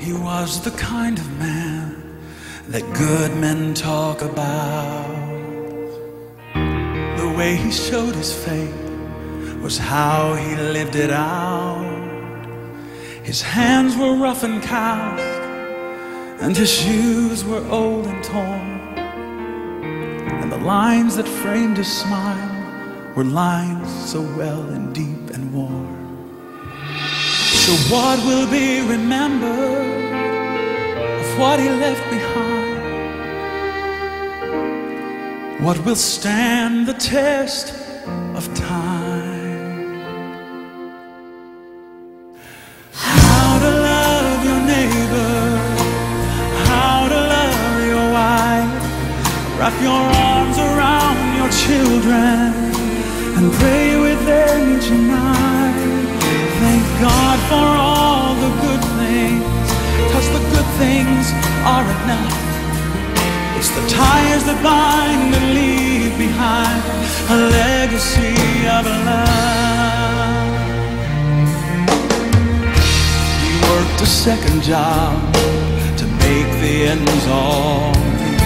He was the kind of man that good men talk about. The way he showed his faith was how he lived it out. His hands were rough and cast, and his shoes were old and torn. And the lines that framed his smile were lines so well and deep and warm. So, what will be remembered of what he left behind? What will stand the test of time? How to love your neighbor, how to love your wife, wrap your arms around your children and pray with them each night. Thank God things are enough. It's the ties that bind and leave behind a legacy of love. He worked a second job to make the ends all meet,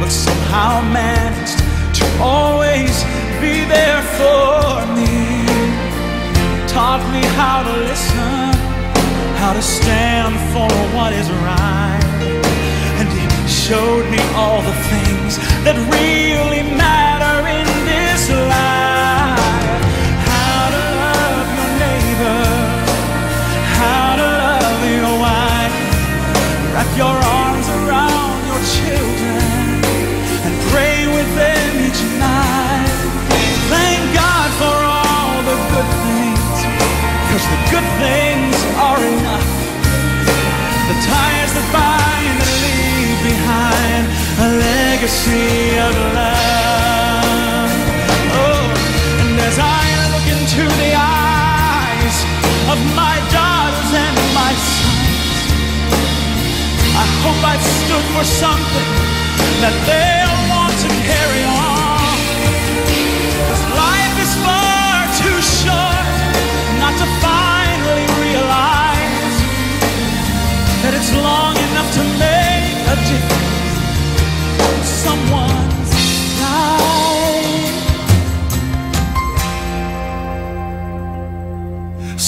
but somehow managed to always be there for me. Taught me how to listen, how to stand for what is right. And he showed me all the things that really matter in this life. How to love your neighbor, how to love your wife, wrap your arms The ties that bind and leave behind a legacy of love. Oh, and as I look into the eyes of my daughters and my sons, I hope I've stood for something that they'll want to carry on.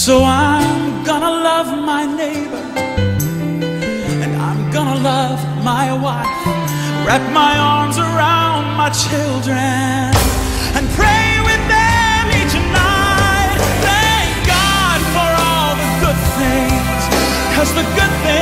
So I'm gonna love my neighbor, and I'm gonna love my wife, wrap my arms around my children, and pray with them each night. Thank God for all the good things, cause the good things